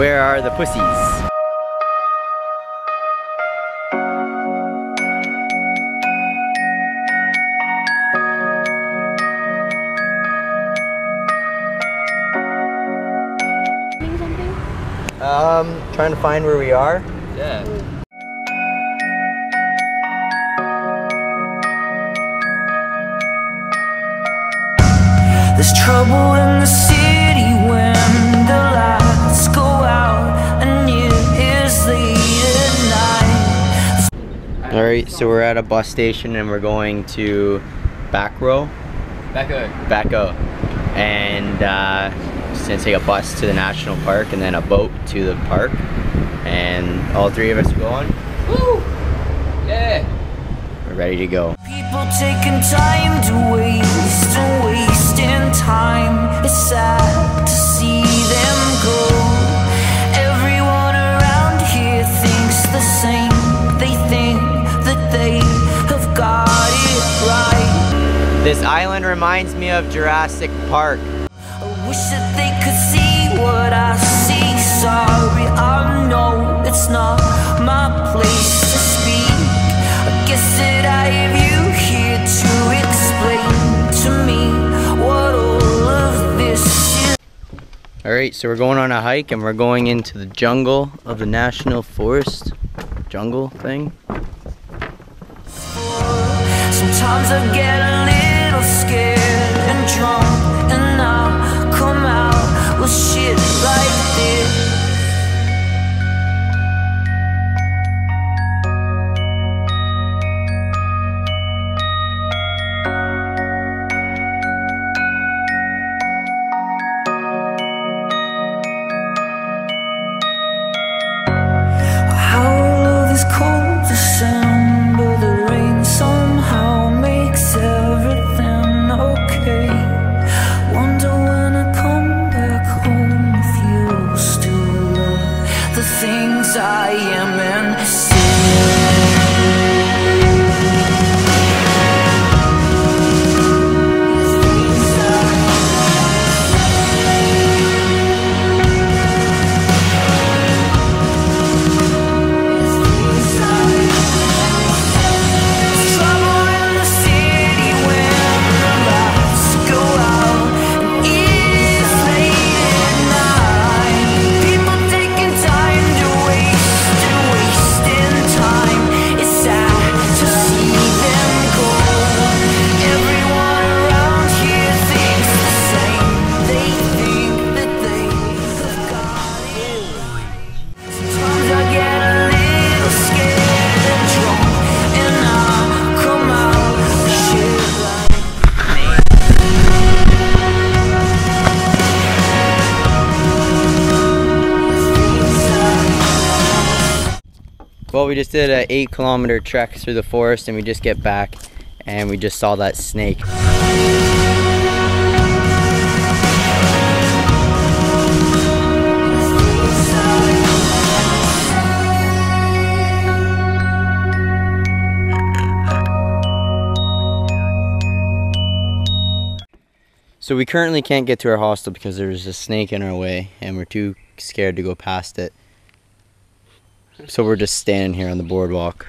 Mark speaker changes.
Speaker 1: Where are the pussies? Um, trying to find where we are.
Speaker 2: Yeah.
Speaker 3: There's trouble in the city at night.
Speaker 1: Alright, so we're at a bus station and we're going to Bako,
Speaker 2: Back up.
Speaker 1: back out. And uh, just gonna take a bus to the national park and then a boat to the park. And all three of us are going.
Speaker 2: Woo! Yeah.
Speaker 1: We're ready to go.
Speaker 3: People taking time to waste
Speaker 1: This island reminds me of Jurassic Park.
Speaker 3: I wish that they could see what I see. Sorry, I know it's not my place to speak. I guess that I have you here to explain to me what all of this is.
Speaker 1: Alright, so we're going on a hike and we're going into the jungle of the national forest jungle thing.
Speaker 3: Sometimes I get scared and drunk,
Speaker 1: Well, we just did an eight kilometer trek through the forest and we just get back and we just saw that snake. So we currently can't get to our hostel because there's a snake in our way and we're too scared to go past it. So we're just standing here on the boardwalk.